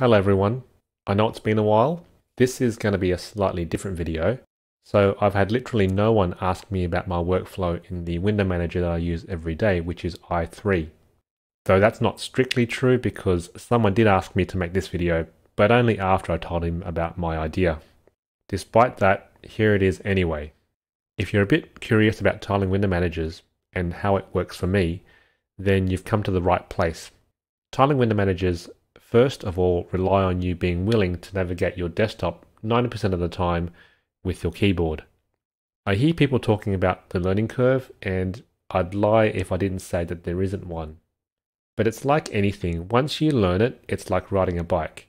Hello everyone. I know it's been a while. This is going to be a slightly different video. So I've had literally no one ask me about my workflow in the window manager that I use every day, which is i3. Though that's not strictly true because someone did ask me to make this video, but only after I told him about my idea. Despite that, here it is anyway. If you're a bit curious about tiling window managers and how it works for me, then you've come to the right place. Tiling window managers first of all rely on you being willing to navigate your desktop 90% of the time with your keyboard. I hear people talking about the learning curve, and I'd lie if I didn't say that there isn't one. But it's like anything, once you learn it, it's like riding a bike.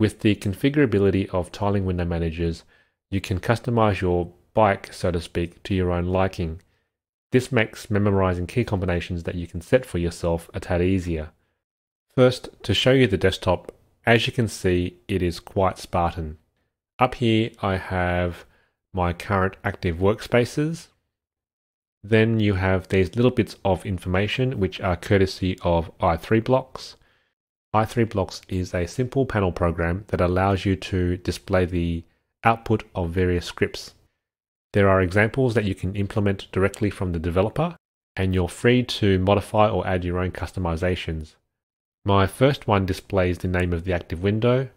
With the configurability of tiling window managers, you can customize your bike, so to speak, to your own liking. This makes memorizing key combinations that you can set for yourself a tad easier. First, to show you the desktop, as you can see, it is quite Spartan. Up here, I have my current active workspaces. Then you have these little bits of information, which are courtesy of i3 Blocks. i3 Blocks is a simple panel program that allows you to display the output of various scripts. There are examples that you can implement directly from the developer, and you're free to modify or add your own customizations. My first one displays the name of the active window,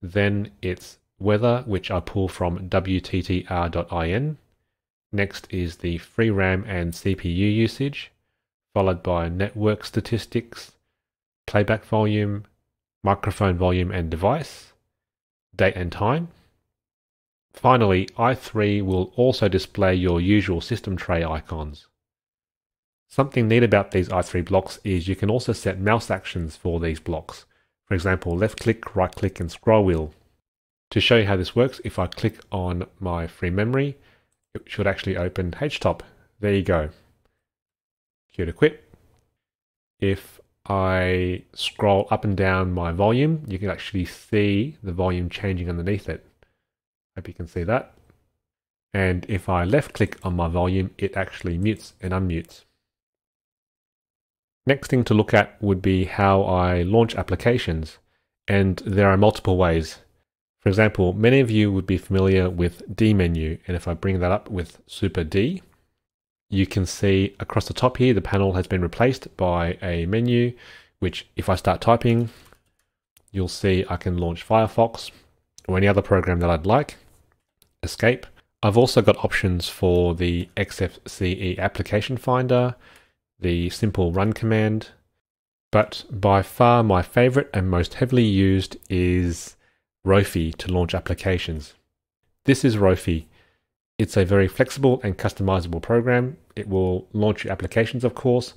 then it's weather, which I pull from wttr.in. Next is the free RAM and CPU usage, followed by network statistics, playback volume, microphone volume and device, date and time. Finally, i3 will also display your usual system tray icons. Something neat about these i3 blocks is you can also set mouse actions for these blocks. For example, left click, right click and scroll wheel. To show you how this works, if I click on my free memory, it should actually open HTOP. There you go. Q to quit. If I scroll up and down my volume, you can actually see the volume changing underneath it. Hope you can see that. And if I left click on my volume, it actually mutes and unmutes. Next thing to look at would be how I launch applications. And there are multiple ways. For example, many of you would be familiar with dmenu. And if I bring that up with super D, you can see across the top here, the panel has been replaced by a menu, which if I start typing, you'll see I can launch Firefox or any other program that I'd like, escape. I've also got options for the XFCE application finder, the simple run command, but by far my favorite and most heavily used is Rofi to launch applications. This is Rofi. It's a very flexible and customizable program. It will launch your applications, of course,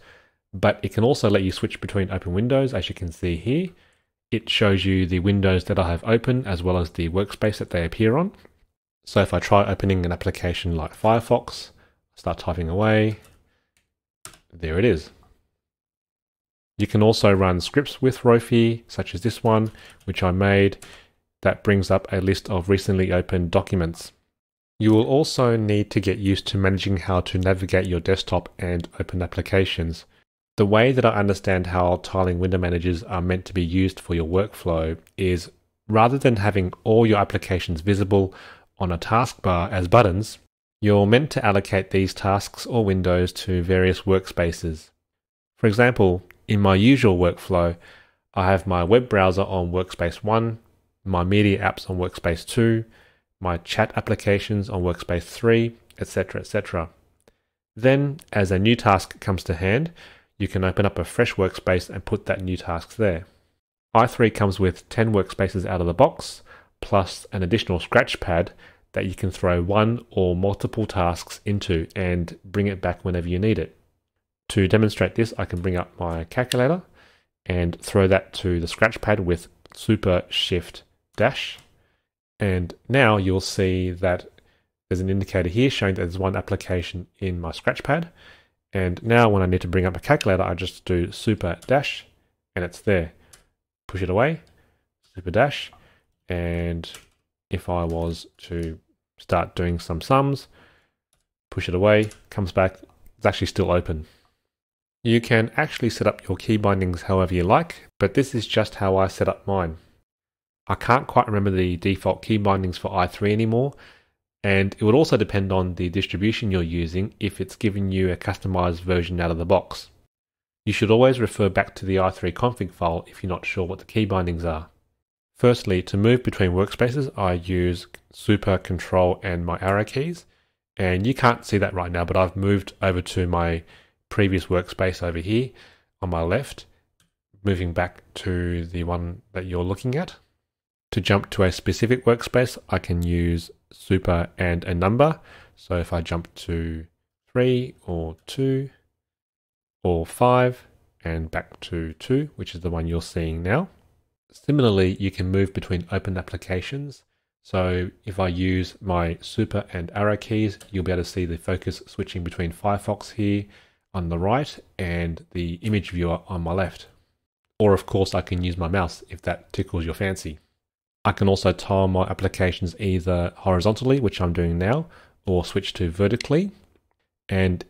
but it can also let you switch between open windows, as you can see here. It shows you the windows that I have open as well as the workspace that they appear on. So if I try opening an application like Firefox, start typing away, there it is. You can also run scripts with Rofi, such as this one, which I made, that brings up a list of recently opened documents. You will also need to get used to managing how to navigate your desktop and open applications. The way that I understand how tiling window managers are meant to be used for your workflow is rather than having all your applications visible on a taskbar as buttons, you're meant to allocate these tasks or windows to various workspaces. For example, in my usual workflow, I have my web browser on workspace 1, my media apps on workspace 2, my chat applications on workspace 3, etc. etc. Then, as a new task comes to hand, you can open up a fresh workspace and put that new task there. i3 comes with 10 workspaces out of the box, plus an additional scratch pad that you can throw one or multiple tasks into and bring it back whenever you need it. To demonstrate this, I can bring up my calculator and throw that to the scratch pad with super shift dash. And now you'll see that there's an indicator here showing that there's one application in my scratch pad. And now when I need to bring up a calculator, I just do super dash and it's there. Push it away, super dash, and if I was to start doing some sums, push it away, comes back, it's actually still open. You can actually set up your key bindings however you like, but this is just how I set up mine. I can't quite remember the default key bindings for i3 anymore, and it would also depend on the distribution you're using if it's giving you a customized version out of the box. You should always refer back to the i3 config file if you're not sure what the key bindings are. Firstly, to move between workspaces, I use Super, Control, and my arrow keys. And you can't see that right now, but I've moved over to my previous workspace over here on my left, moving back to the one that you're looking at. To jump to a specific workspace, I can use super and a number. So if I jump to 3 or 2 or 5 and back to 2, which is the one you're seeing now. Similarly, you can move between open applications. So if I use my super and arrow keys, you'll be able to see the focus switching between Firefox here on the right and the image viewer on my left. Or of course I can use my mouse if that tickles your fancy. I can also tile my applications either horizontally, which I'm doing now, or switch to vertically. And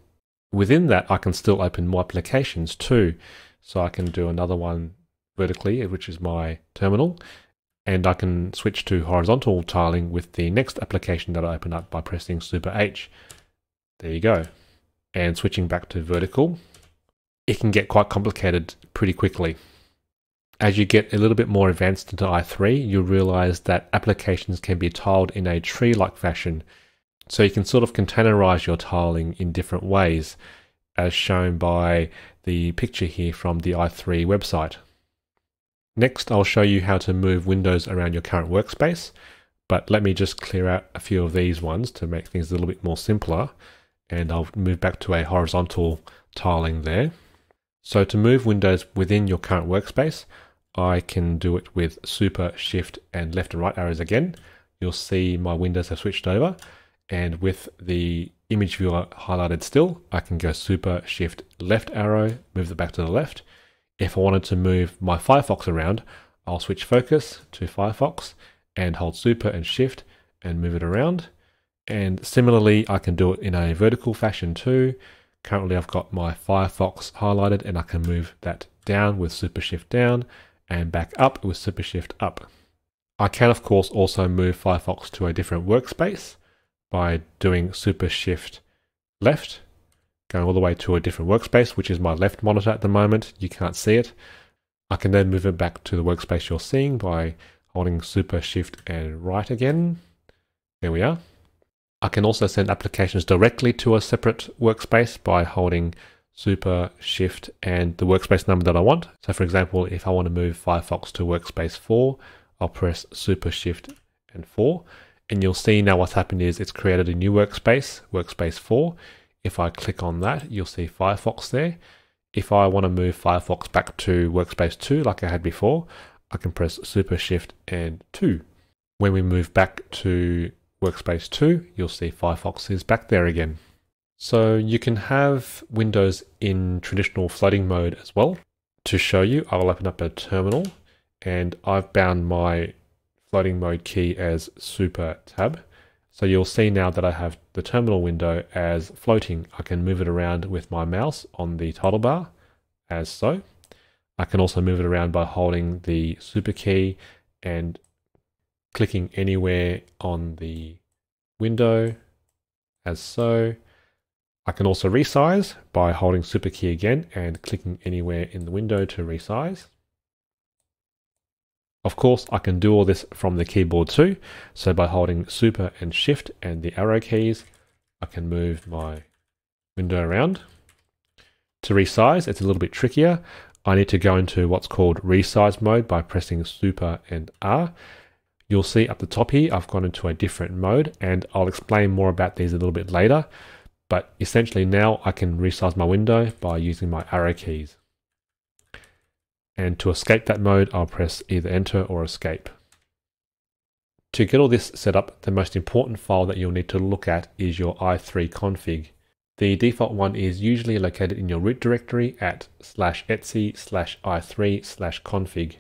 within that, I can still open more applications too. So I can do another one vertically, which is my terminal. And I can switch to horizontal tiling with the next application that I open up by pressing Super H. There you go. And switching back to vertical, it can get quite complicated pretty quickly. As you get a little bit more advanced into i3, you'll realize that applications can be tiled in a tree-like fashion. So you can sort of containerize your tiling in different ways, as shown by the picture here from the i3 website. Next, I'll show you how to move windows around your current workspace, but let me just clear out a few of these ones to make things a little bit more simpler, and I'll move back to a horizontal tiling there. So to move windows within your current workspace, I can do it with super shift and left and right arrows again. You'll see my windows have switched over and with the image viewer highlighted still, I can go super shift left arrow, move it back to the left. If I wanted to move my Firefox around, I'll switch focus to Firefox and hold super and shift and move it around. And similarly, I can do it in a vertical fashion too. Currently I've got my Firefox highlighted and I can move that down with super shift down and back up with super shift up. I can of course also move Firefox to a different workspace by doing super shift left, going all the way to a different workspace, which is my left monitor at the moment. You can't see it. I can then move it back to the workspace you're seeing by holding super shift and right again. There we are. I can also send applications directly to a separate workspace by holding super shift and the workspace number that I want. So for example, if I want to move Firefox to workspace 4, I'll press super shift and 4 and you'll see now what's happened is it's created a new workspace, workspace 4. If I click on that, you'll see Firefox there. If I want to move Firefox back to workspace 2 like I had before, I can press super shift and 2. When we move back to workspace 2, you'll see Firefox is back there again. So you can have Windows in traditional floating mode as well. To show you, I will open up a terminal and I've bound my floating mode key as super tab. So you'll see now that I have the terminal window as floating. I can move it around with my mouse on the title bar as so. I can also move it around by holding the super key and clicking anywhere on the window as so. I can also resize by holding super key again and clicking anywhere in the window to resize. Of course, I can do all this from the keyboard too. So by holding super and shift and the arrow keys, I can move my window around. To resize, it's a little bit trickier. I need to go into what's called resize mode by pressing super and R. You'll see up the top here, I've gone into a different mode and I'll explain more about these a little bit later. But essentially now I can resize my window by using my arrow keys. And to escape that mode, I'll press either enter or escape. To get all this set up, the most important file that you'll need to look at is your i3 config. The default one is usually located in your root directory at slash etc slash i3 slash config.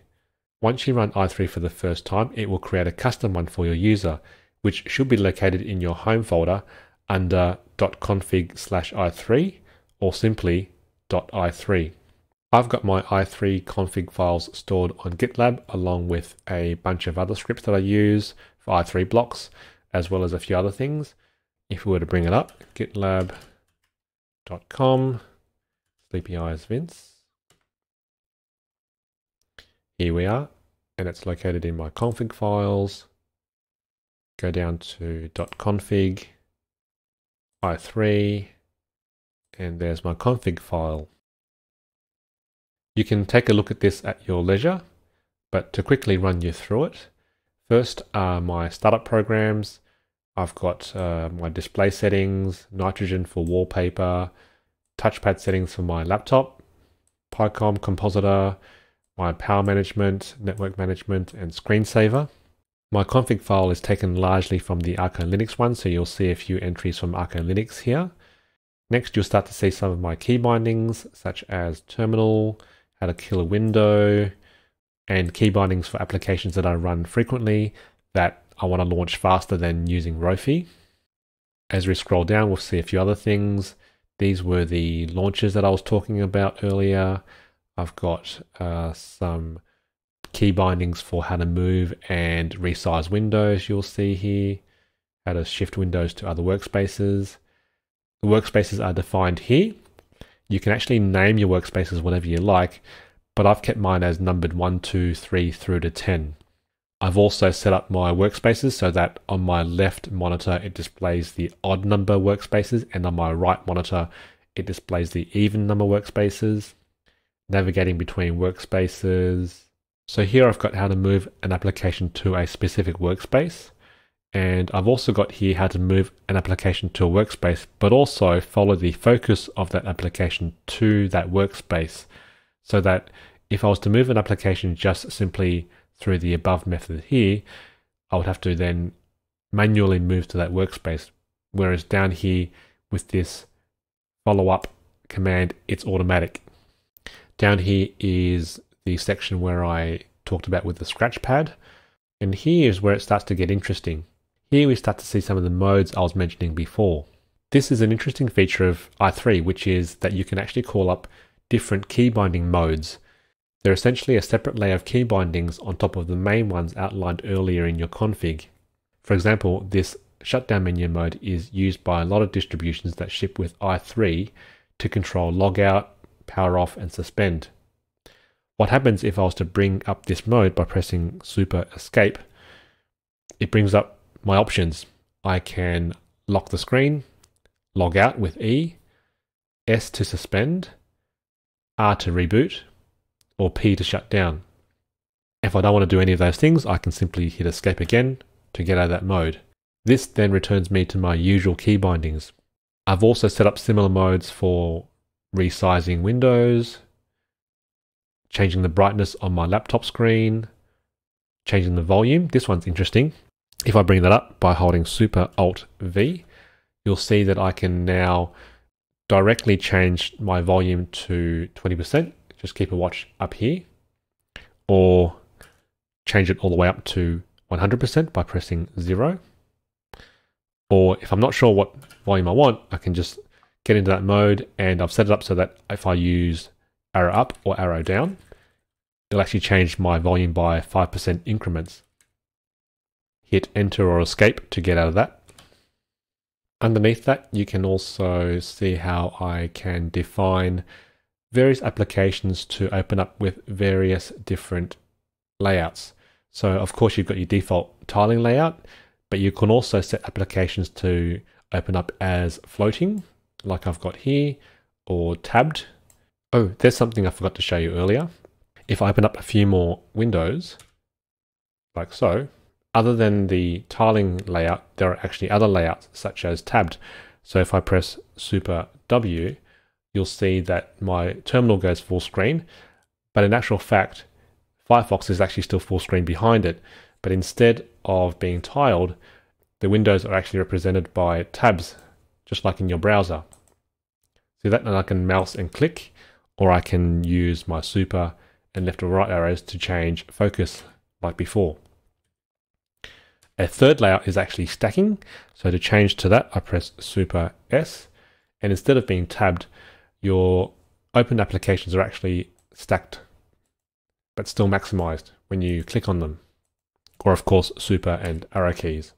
Once you run i3 for the first time, it will create a custom one for your user, which should be located in your home folder under .config slash i3 or simply .i3. I've got my i3 config files stored on GitLab along with a bunch of other scripts that I use for i3 blocks, as well as a few other things. If we were to bring it up, gitlab.com, sleepy eyes Vince. Here we are, and it's located in my config files. Go down to .config, i3, and there's my config file. You can take a look at this at your leisure, but to quickly run you through it, first are my startup programs. I've got uh, my display settings, nitrogen for wallpaper, touchpad settings for my laptop, picom compositor, my power management, network management, and screensaver. My config file is taken largely from the Arco Linux one, so you'll see a few entries from Arco Linux here. Next, you'll start to see some of my key bindings, such as terminal, how to kill a window, and key bindings for applications that I run frequently that I want to launch faster than using Rofi. As we scroll down, we'll see a few other things. These were the launches that I was talking about earlier. I've got uh, some key bindings for how to move and resize windows, you'll see here. How to shift windows to other workspaces. The workspaces are defined here. You can actually name your workspaces whatever you like, but I've kept mine as numbered 1, 2, 3 through to 10. I've also set up my workspaces so that on my left monitor it displays the odd number workspaces and on my right monitor it displays the even number workspaces. Navigating between workspaces. So here I've got how to move an application to a specific workspace. And I've also got here how to move an application to a workspace, but also follow the focus of that application to that workspace. So that if I was to move an application just simply through the above method here, I would have to then manually move to that workspace. Whereas down here with this follow up command, it's automatic. Down here is the section where I talked about with the scratch pad. And here is where it starts to get interesting. Here we start to see some of the modes I was mentioning before. This is an interesting feature of i3, which is that you can actually call up different key binding modes. They're essentially a separate layer of key bindings on top of the main ones outlined earlier in your config. For example, this shutdown menu mode is used by a lot of distributions that ship with i3 to control logout, power off, and suspend. What happens if I was to bring up this mode by pressing super escape? It brings up my options. I can lock the screen, log out with E, S to suspend, R to reboot, or P to shut down. If I don't want to do any of those things, I can simply hit escape again to get out of that mode. This then returns me to my usual key bindings. I've also set up similar modes for resizing windows, changing the brightness on my laptop screen, changing the volume. This one's interesting. If I bring that up by holding Super Alt V, you'll see that I can now directly change my volume to 20%. Just keep a watch up here. Or change it all the way up to 100% by pressing 0. Or if I'm not sure what volume I want, I can just get into that mode and I've set it up so that if I use arrow up or arrow down, it'll actually change my volume by 5% increments hit enter or escape to get out of that. Underneath that, you can also see how I can define various applications to open up with various different layouts. So of course you've got your default tiling layout, but you can also set applications to open up as floating, like I've got here, or tabbed. Oh, there's something I forgot to show you earlier. If I open up a few more windows, like so, other than the tiling layout, there are actually other layouts such as tabbed. So if I press Super W, you'll see that my terminal goes full screen, but in actual fact, Firefox is actually still full screen behind it. But instead of being tiled, the windows are actually represented by tabs, just like in your browser. See that? And I can mouse and click, or I can use my super and left or right arrows to change focus like before. A third layout is actually stacking. So to change to that, I press Super S. And instead of being tabbed, your open applications are actually stacked, but still maximized when you click on them. Or of course, super and arrow keys.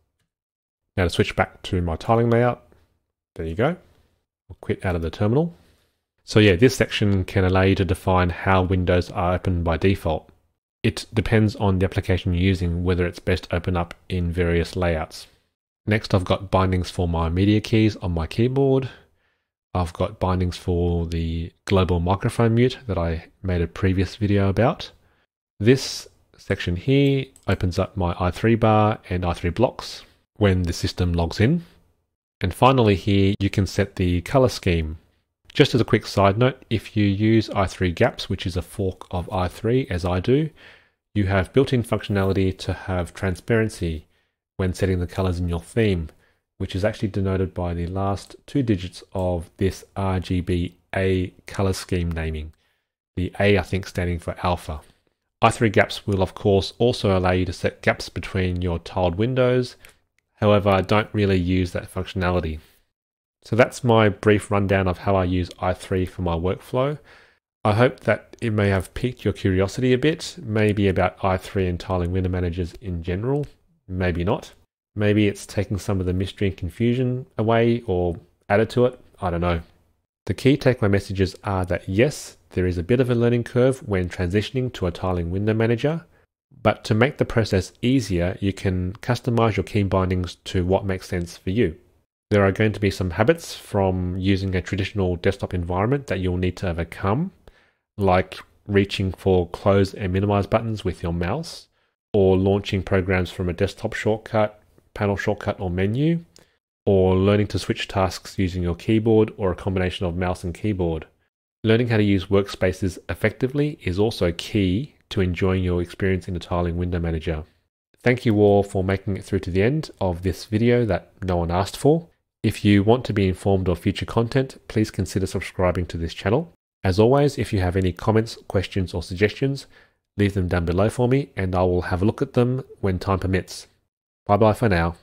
Now to switch back to my tiling layout, there you go. I'll quit out of the terminal. So yeah, this section can allow you to define how windows are opened by default. It depends on the application you're using whether it's best open up in various layouts. Next I've got bindings for my media keys on my keyboard. I've got bindings for the global microphone mute that I made a previous video about. This section here opens up my i3 bar and i3 blocks when the system logs in. And finally here you can set the color scheme. Just as a quick side note, if you use i3 gaps, which is a fork of i3 as I do, you have built-in functionality to have transparency when setting the colors in your theme, which is actually denoted by the last two digits of this RGBA color scheme naming. The A, I think, standing for alpha. i3 gaps will, of course, also allow you to set gaps between your tiled windows. However, I don't really use that functionality. So that's my brief rundown of how I use i3 for my workflow. I hope that it may have piqued your curiosity a bit, maybe about i3 and tiling window managers in general. Maybe not. Maybe it's taking some of the mystery and confusion away or added to it. I don't know. The key takeaway messages are that yes, there is a bit of a learning curve when transitioning to a tiling window manager, but to make the process easier, you can customize your key bindings to what makes sense for you. There are going to be some habits from using a traditional desktop environment that you'll need to overcome, like reaching for close and minimize buttons with your mouse, or launching programs from a desktop shortcut, panel shortcut, or menu, or learning to switch tasks using your keyboard or a combination of mouse and keyboard. Learning how to use workspaces effectively is also key to enjoying your experience in the tiling window manager. Thank you all for making it through to the end of this video that no one asked for. If you want to be informed of future content, please consider subscribing to this channel. As always, if you have any comments, questions, or suggestions, leave them down below for me and I will have a look at them when time permits. Bye bye for now.